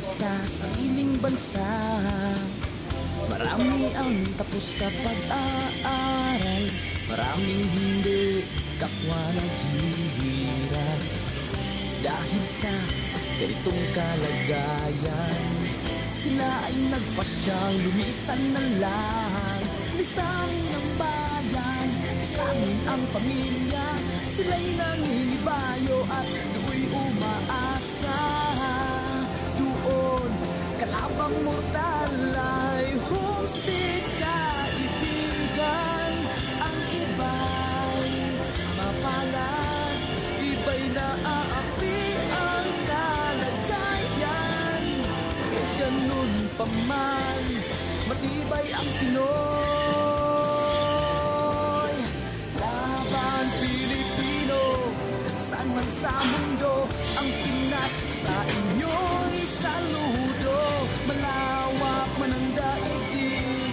sa sariling bansa Marami ang tapos sa pag-aaral Maraming hindi kapwa naghihirap. Dahil sa ganitong kalagayan Sila ay nagpasyang lumisan na lang Lisanin ang bayan, lisanin ang pamilya. Sila'y nangingibayo at do'y umaasa kalabang mortal ay homesick kaibigan Ang iba'y mapalad, iba'y naaapi ang kalagayan. Ganun pa man, matibay ang Pinoy man sa mundo Ang Pinas sa inyo'y saludo. Malawak man ang daigdig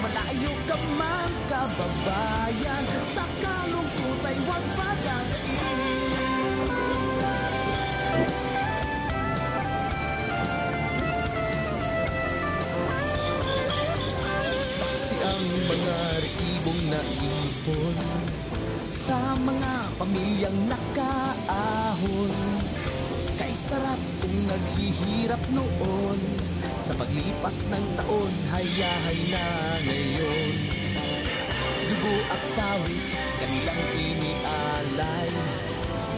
Malayo ka man kababayan. Sa kalungkot ay huwag Saksi ang mga resibong naipon Sa mga pamilyang nakaahon. Kay sarap kung naghihirap noon. Sa paglipas ng taon, hayahay na ngayon. Dugo at pawis, kanilang inialay.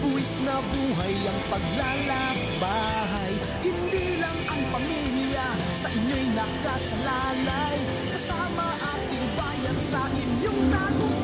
Buwis na buhay ang paglalakbay. Hindi lang ang pamilya sa inyo'y nakasalalay. Kasama ating bayan sa inyong tagumpay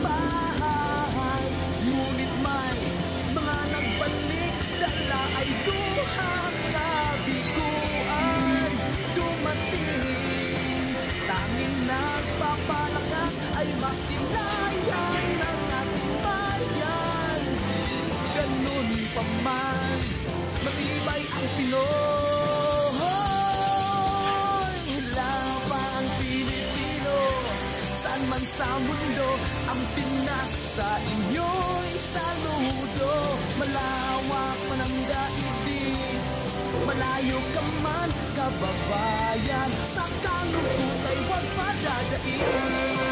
sa mundo Ang Pinas sa inyo'y saludo. Malawak man ang daigdig Malayo ka man, kababayan. Sa kalungkot ay huwag padadaig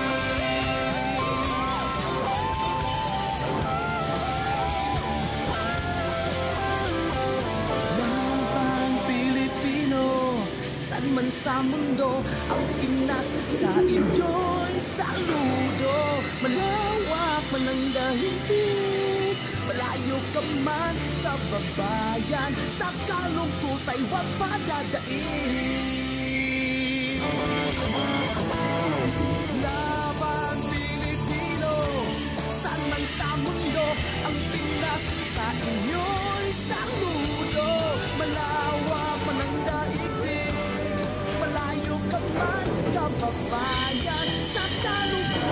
Saan man sa mundo Ang Pinas sa inyo'y saludo Malawak man ang dahilig Malayo ka man kababayan Sa kalungkot ay huwag padadaig Laban Pilipino Saan man sa mundo Ang Pinas sa inyo'y saludo kemana kau membayar Sakaluku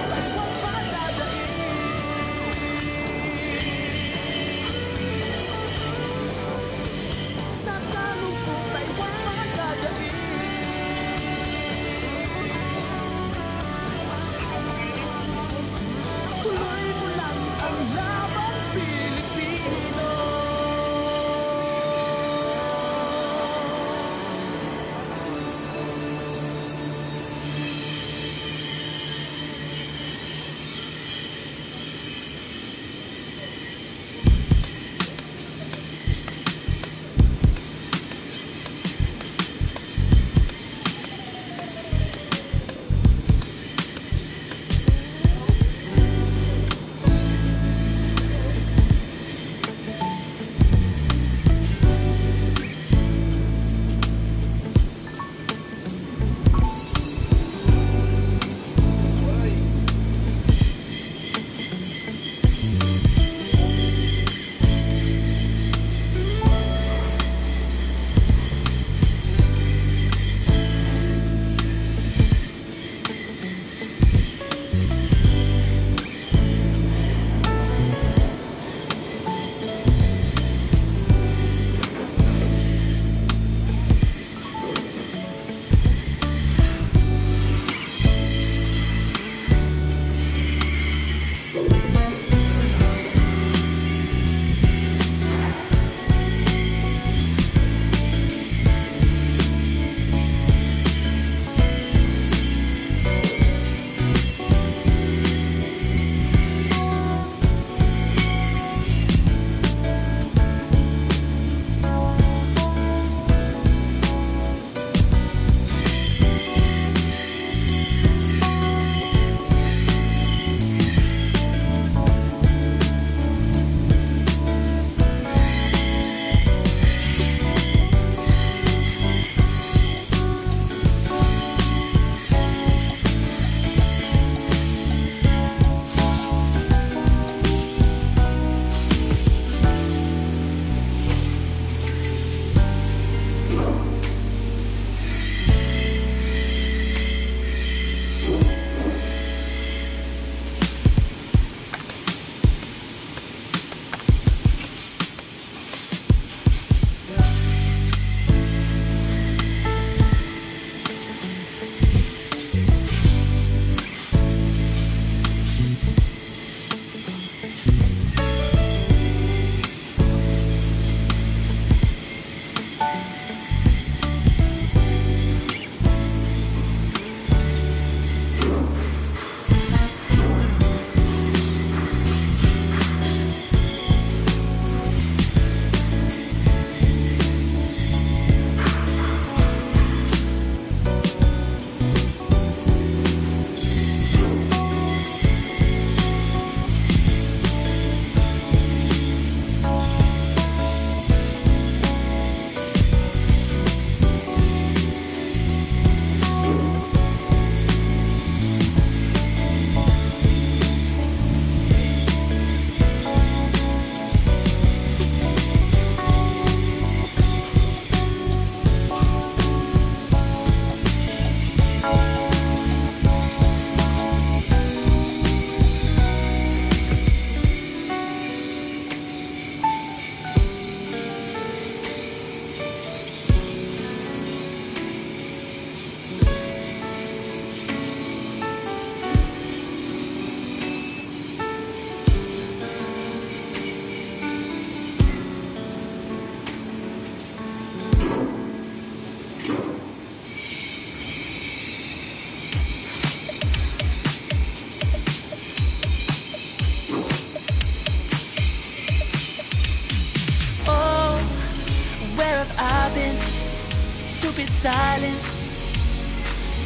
silence.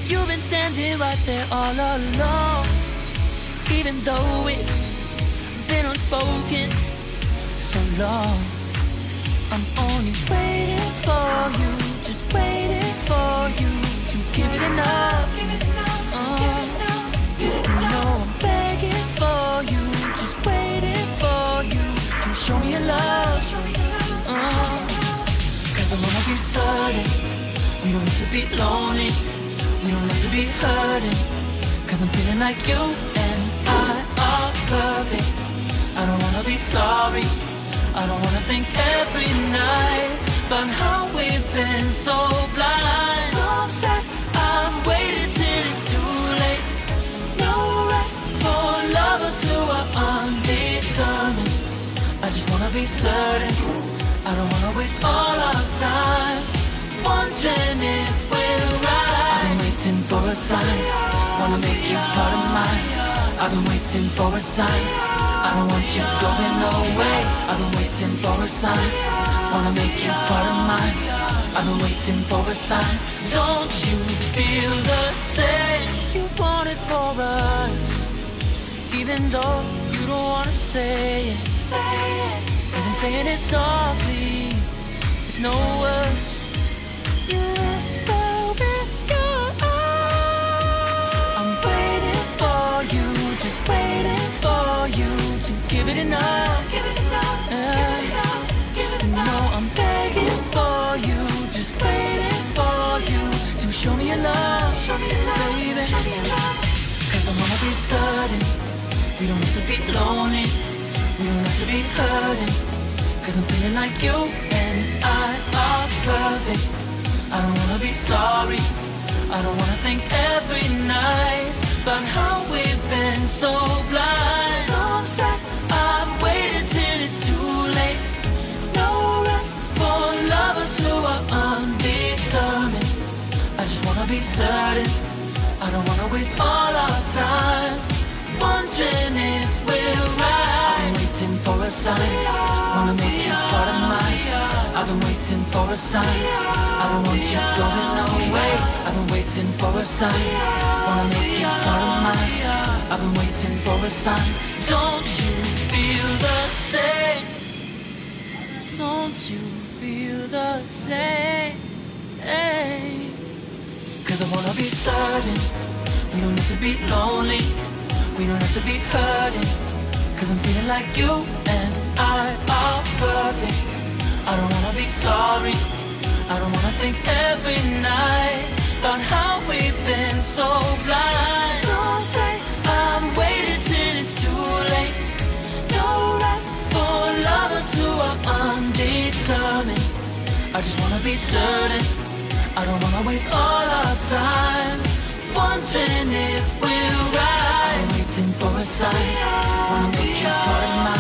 You've been standing right there all along, even though it's been unspoken so long. I'm only waiting for you, just waiting for you to give it enough. Uh, you know I'm begging for you, just waiting for you to show me your love. Uh, Cause I wanna be certain we don't need to be lonely, we don't need to be hurting. Cause I'm feeling like you and I are perfect. I don't wanna be sorry. I don't wanna think every night about how we've been so blind. So upset, I've waited till it's too late. No rest for lovers who are undetermined. I just wanna be certain. I don't wanna waste all our time wondering if we're right. I've been waiting for a sign. Wanna make you part of mine. I've been waiting for a sign. I don't want you going away. I've been waiting for a sign. Wanna make you part of mine. I've been waiting for a sign. Don't you feel the same? You want it for us, even though you don't wanna say it. Say it. Even saying it softly, with no words. It enough. Give it enough. give it enough. Uh, give it enough. No, I'm begging for you, just waiting for you to show me your love. Show me baby. Show me love. Cause I wanna be certain we don't need to be lonely, we don't need to be hurting. Cause I'm feeling like you and I are perfect. I don't wanna be sorry. I don't wanna think every night about how we've been so blind. So upset, I've waited till it's too late. No rest for lovers who are undetermined. I just wanna be certain. I don't wanna waste all our time wondering if we're right. Been waiting for a sign. Wanna make you part of mine. I've been waiting for a sign. I don't want you going away. I've been waiting for a sign. Wanna make you part of mine. I've been waiting for a sign. Don't you feel the same? Don't you feel the same? Cause I wanna be certain we don't need to be lonely. We don't have to be hurting. Cause I'm feeling like you and I are perfect. I don't wanna be sorry. I don't wanna think every night about how we've been so blind. So say I'm waiting till it's too late. No rest for lovers who are undetermined. I just wanna be certain. I don't wanna waste all our time wondering if we're right. Been waiting for a sign. Wanna make you part of mine.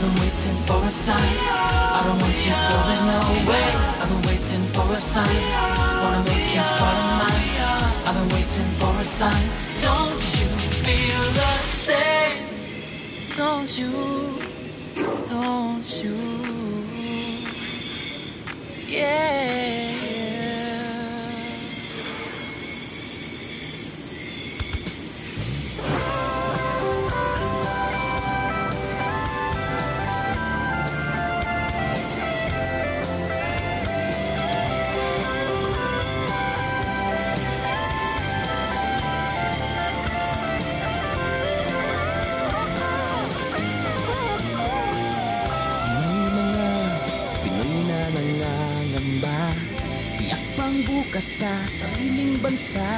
I've been waiting for a sign. I don't want you going away. I've been waiting for a sign. Wanna make you part of mine. I've been waiting for a sign. Don't you feel the same? Don't you? Don't you? Yeah. Bukas sa sariling bansa.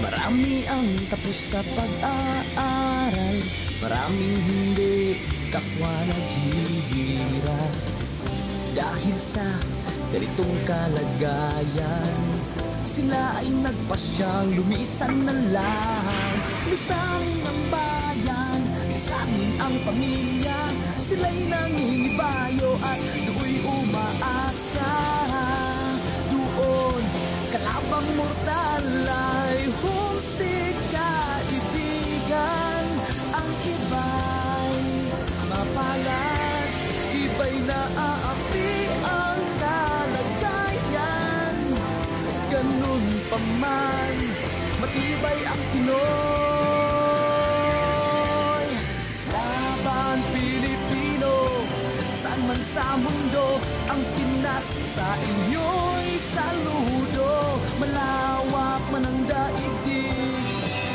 Marami ang tapos sa pag-aaral. Maraming hindi kapwa naghihirap Dahil sa ganitong kalagayan Sila ay nagpasyang lumisan na lang. Lisanin ang bayan, lisanin ang pamilya. Sila'y nangingibayo at do'y umaasa ang mortal ay humsik kaibigan ang iba'y mapalat iba'y naaapi ang kalagayan. Ganun pa man matibay ang Pinoy. Laban Pilipino saan man sa mundo ang Pinoy. Pinas sa inyo'y saludo Malawak man ang daigdig.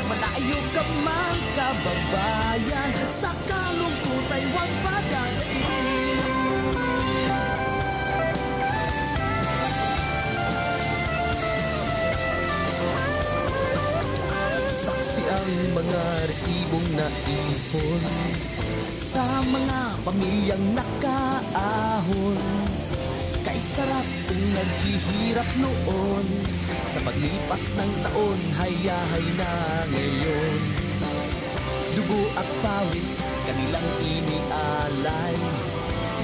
Malayo ka man kababayan Sa kalungkot ay huwag padadaig Saksi ang mga resibong naipon Sa mga pamilyang nakaahon Kay sarap kung naghihirap noon. Sa paglipas ng taon, hayahay na ngayon. Dugo at pawis, kanilang inialay.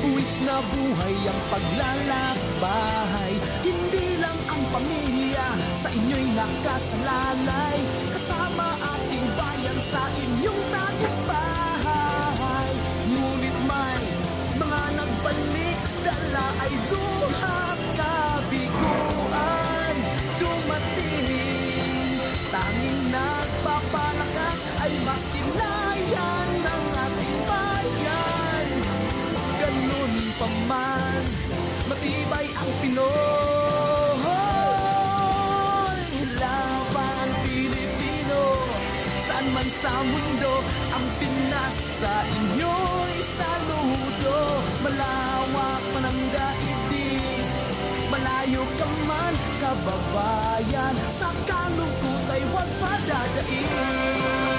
Buwis na buhay ang paglalakbay. Hindi lang ang pamilya sa inyo'y nakasalalay. Kasama ating bayan sa inyong tagumpay. Ngunit may mga nagbalik Dala ay luha man, matibay ang Pinoy Laban Pilipino, saan man sa mundo Ang Pinas sa inyo'y saludo Malawak man ang daigdig Malayo ka man, kababayan Sa kalungkot ay huwag padadaig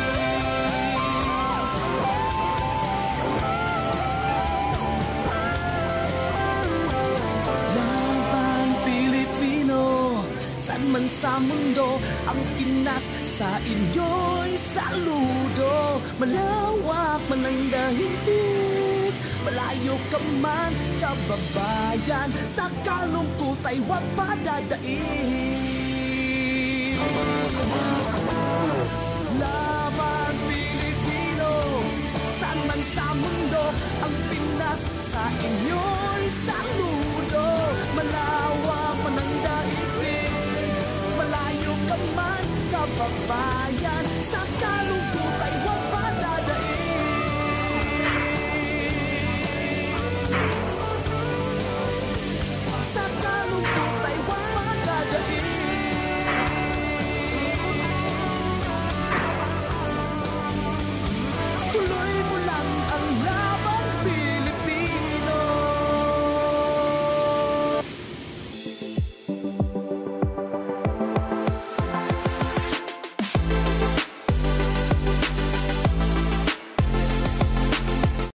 San man sa mundo Ang Pinas sa inyo'y saludo. Malawak man ang dahilig Malayo ka man, kababayan. Sa kalungkot ay huwag padadaig Laban Pilipino Saan man sa mundo Ang Pinas sa inyo'y saludo. Malawak man ang daigdig teman kebebayan sakaluku